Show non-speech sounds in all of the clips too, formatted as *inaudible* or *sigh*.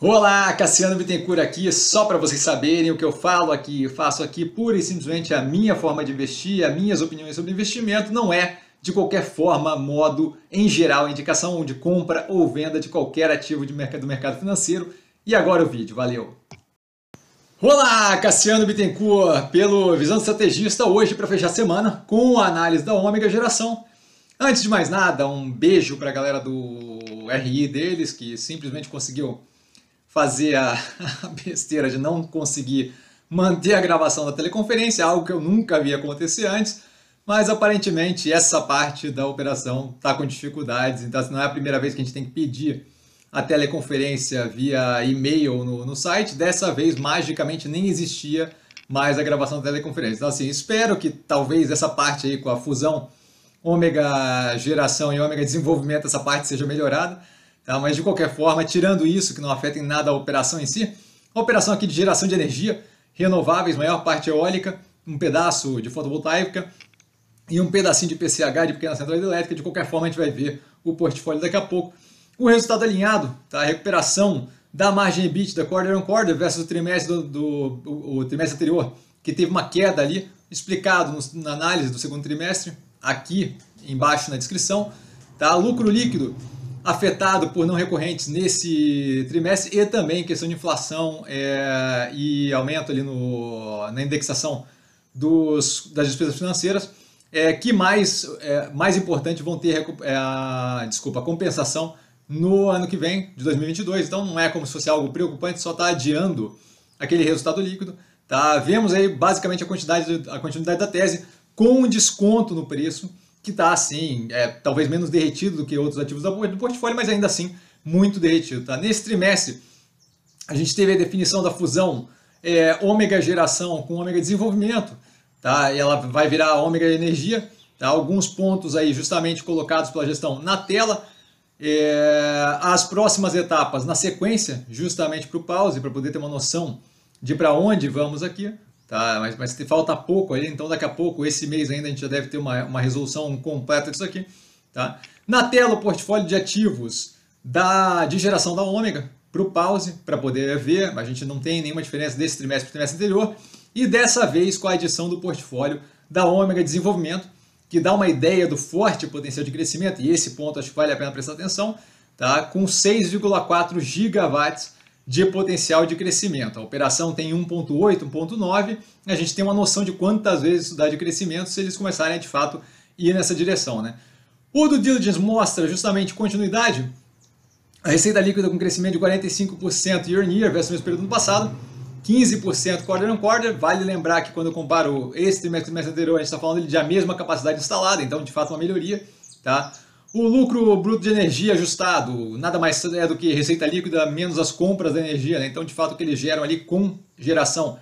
Olá, Cassiano Bittencourt aqui, só para vocês saberem o que eu falo aqui, eu faço aqui pura e simplesmente a minha forma de investir, as minhas opiniões sobre investimento, não é de qualquer forma, modo, em geral, indicação de compra ou venda de qualquer ativo de mercado, do mercado financeiro. E agora o vídeo, valeu! Olá, Cassiano Bittencourt, pelo Visão Estrategista, hoje para fechar a semana com a análise da Ômega Geração. Antes de mais nada, um beijo para a galera do RI deles, que simplesmente conseguiu fazer *laughs* a, besteira de não conseguir manter a gravação da teleconferência, algo que eu nunca vi acontecer antes, mas aparentemente essa parte da operação está com dificuldades, então não é a primeira vez que a gente tem que pedir a teleconferência via e-mail no, no site, dessa vez magicamente nem existia mais a gravação da teleconferência. Então assim, espero que talvez essa parte aí com a fusão ômega geração e ômega desenvolvimento, essa parte seja melhorada, Tá? Mas de qualquer forma, tirando isso, que não afeta em nada a operação em si, a operação aqui de geração de energia renováveis, maior parte eólica, um pedaço de fotovoltaica e um pedacinho de PCH de pequena central elétrica. De qualquer forma, a gente vai ver o portfólio daqui a pouco. O resultado alinhado, tá? a recuperação da margem EBIT da quarter on quarter versus o trimestre, do, do o, o trimestre anterior, que teve uma queda ali, explicado no, na análise do segundo trimestre, aqui embaixo na descrição. Tá? Lucro líquido afetado por não recorrentes nesse trimestre e também questão de inflação é, e aumento ali no, na indexação dos, das despesas financeiras, é, que mais, é, mais importante vão ter é, a, desculpa, a compensação no ano que vem, de 2022. Então não é como se fosse algo preocupante, só está adiando aquele resultado líquido. Tá? Vemos aí basicamente a, quantidade, a continuidade da tese com desconto no preço que está assim, é, talvez menos derretido do que outros ativos do portfólio, mas ainda assim muito derretido. Tá? Nesse trimestre, a gente teve a definição da fusão é, ômega geração com ômega desenvolvimento, tá? e ela vai virar ômega energia. Tá? Alguns pontos aí justamente colocados pela gestão na tela. É, as próximas etapas na sequência, justamente para o pause, para poder ter uma noção de para onde vamos aqui tá? Mas, mas falta pouco aí, então daqui a pouco, esse mês ainda, a gente já deve ter uma, uma resolução completa disso aqui, tá? Na tela, o portfólio de ativos da, de geração da Ômega para o pause, para poder ver, a gente não tem nenhuma diferença desse trimestre para o trimestre anterior, e dessa vez com a adição do portfólio da Ômega Desenvolvimento, que dá uma ideia do forte potencial de crescimento, e esse ponto acho que vale a pena prestar atenção, tá? com 6,4 gigawatts de potencial de crescimento. A operação tem 1.8, 1.9, a gente tem uma noção de quantas vezes isso dá de crescimento se eles começarem de fato ir nessa direção. Né? O do diligence mostra justamente continuidade, a receita líquida com crescimento de 45% year on year versus o mesmo período do passado, 15% quarter on quarter. Vale lembrar que quando eu comparo esse trimestre com o trimestre anterior, a gente está falando de a mesma capacidade instalada, então de fato uma melhoria. Tá? O lucro bruto de energia ajustado nada mais é do que receita líquida menos as compras da energia. Né? Então, de fato, o que eles geram ali com geração.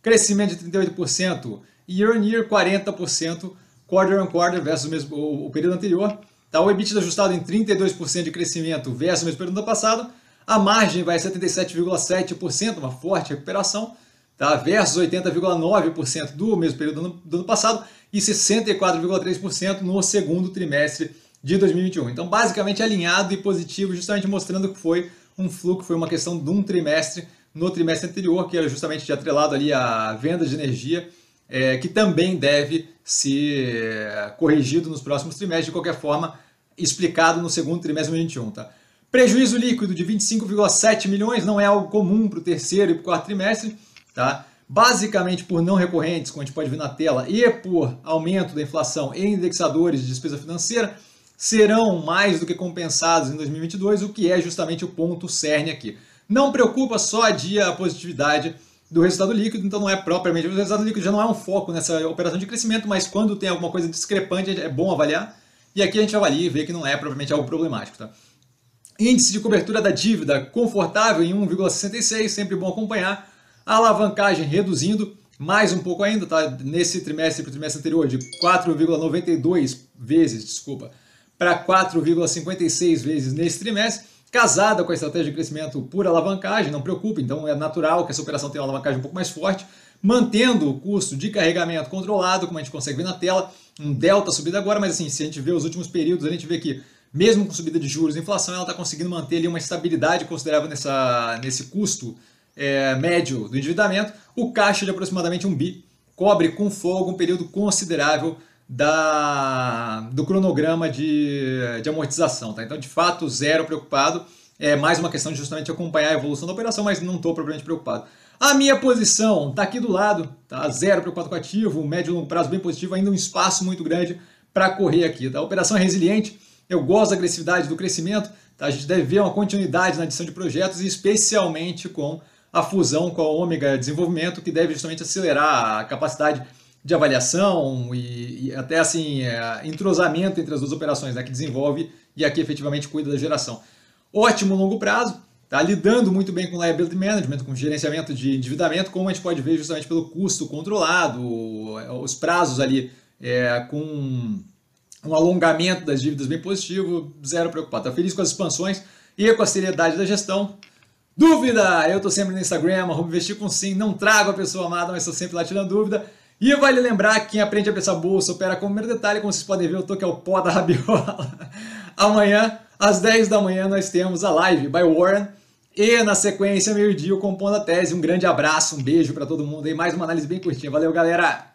Crescimento de 38%, year on year 40%, quarter on quarter versus o, mesmo, o, período anterior. Tá? O EBITDA ajustado em 32% de crescimento versus o mesmo período do passado. A margem vai 77,7%, uma forte recuperação, tá? versus 80,9% do mesmo período do ano, do ano passado e 64,3% no segundo trimestre de 2021. Então, basicamente alinhado e positivo, justamente mostrando que foi um fluxo, foi uma questão de um trimestre no trimestre anterior, que era justamente atrelado ali à venda de energia, é, que também deve ser é, corrigido nos próximos trimestres, de qualquer forma, explicado no segundo trimestre de 2021. Tá? Prejuízo líquido de 25,7 milhões não é algo comum para o terceiro e para o quarto trimestre, tá? basicamente por não recorrentes, como a gente pode ver na tela, e por aumento da inflação e indexadores de despesa financeira, serão mais do que compensados em 2022, o que é justamente o ponto cerne aqui. Não preocupa só a dia a positividade do resultado líquido, então não é propriamente. O resultado líquido já não é um foco nessa operação de crescimento, mas quando tem alguma coisa discrepante é bom avaliar. E aqui a gente avalia e vê que não é propriamente algo problemático. Tá? Índice de cobertura da dívida confortável em 1,66, sempre bom acompanhar. A alavancagem reduzindo mais um pouco ainda, tá? nesse trimestre para o trimestre anterior, de 4,92 vezes, desculpa, para 4,56 vezes nesse trimestre, casada com a estratégia de crescimento por alavancagem, não preocupe, então é natural que essa operação tenha uma alavancagem um pouco mais forte, mantendo o custo de carregamento controlado, como a gente consegue ver na tela, um delta subido agora, mas assim, se a gente vê os últimos períodos, a gente vê que mesmo com subida de juros e inflação, ela está conseguindo manter ali uma estabilidade considerável nessa, nesse custo é, médio do endividamento. O caixa de aproximadamente um bi cobre com fogo um período considerável da, do cronograma de, de amortização. Tá? Então, de fato, zero preocupado. É mais uma questão de justamente acompanhar a evolução da operação, mas não estou propriamente preocupado. A minha posição está aqui do lado, tá? zero preocupado com ativo, médio e longo prazo bem positivo, ainda um espaço muito grande para correr aqui. Tá? A operação é resiliente, eu gosto da agressividade do crescimento, tá? a gente deve ver uma continuidade na adição de projetos, e especialmente com a fusão com a Ômega Desenvolvimento, que deve justamente acelerar a capacidade de avaliação e, e até assim é, entrosamento entre as duas operações, né, que desenvolve e aqui efetivamente cuida da geração. Ótimo longo prazo, tá lidando muito bem com liability management, com gerenciamento de endividamento, como a gente pode ver justamente pelo custo controlado, os prazos ali é, com um alongamento das dívidas bem positivo, zero preocupado. Está feliz com as expansões e com a seriedade da gestão. Dúvida? Eu estou sempre no Instagram, arroba investir com sim, não trago a pessoa amada, mas estou sempre lá tirando dúvida. E vale lembrar que quem aprende a pensar bolsa opera com o primeiro detalhe, como vocês podem ver, eu tô que é o pó da rabiola. *laughs* Amanhã, às 10 da manhã, nós temos a live by Warren. E na sequência, meio-dia, o Compondo a Tese. Um grande abraço, um beijo para todo mundo aí. Mais uma análise bem curtinha. Valeu, galera!